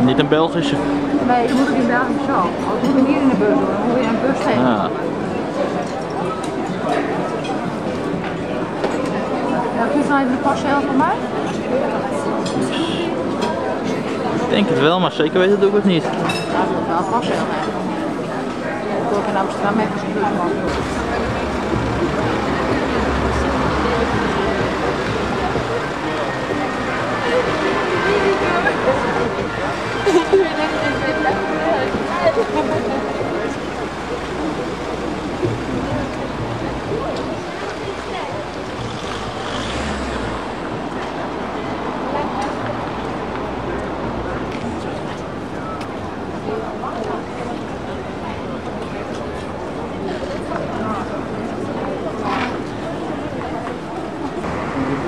Niet een Belgische? Nee, je moet in België zo. Als je hier in de bus dan moet ah. je een bus heen. Ja. Heb je van de pas van mij? Ik denk het wel, maar zeker weten doe ik het niet. Ja, dat moet wel een parcel hebben. Ik wil in Amsterdam even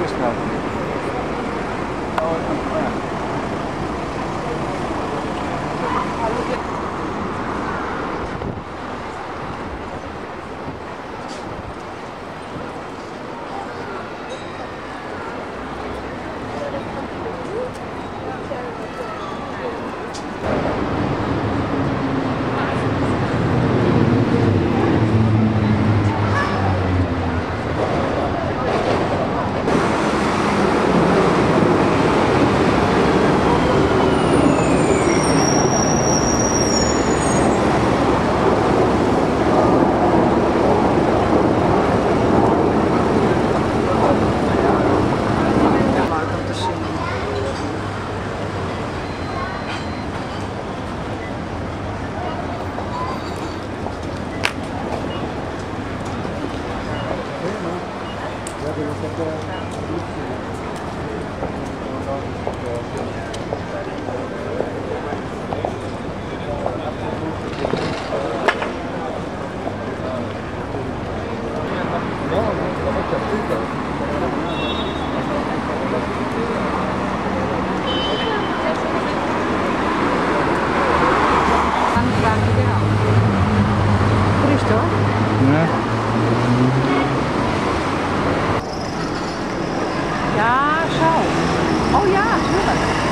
twist nothing. Oh, Oh yeah, sure.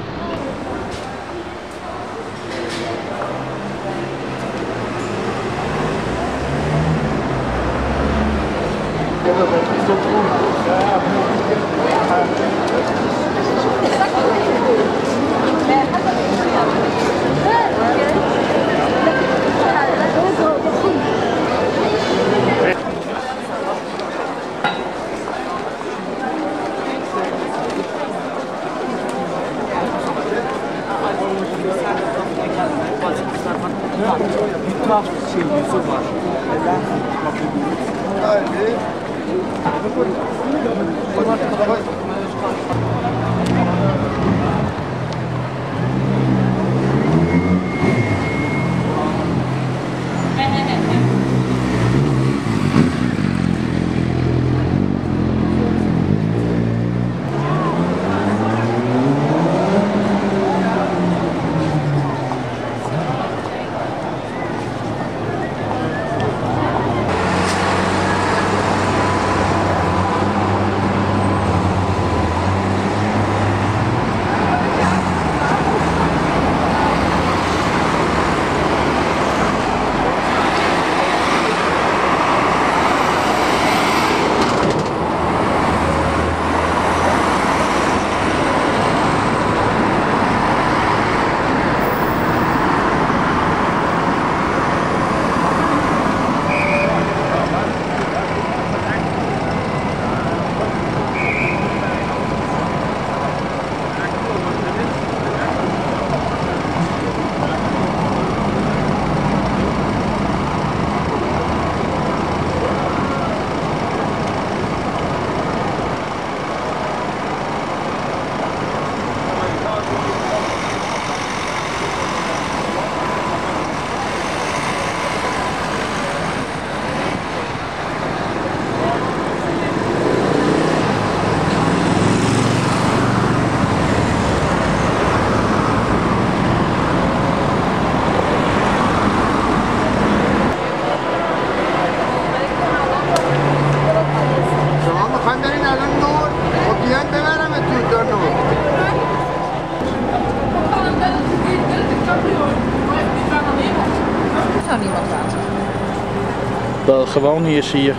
Bir tuhaf şey yüzü var. Neden? Öyle. これ。Gewoon hier zie je.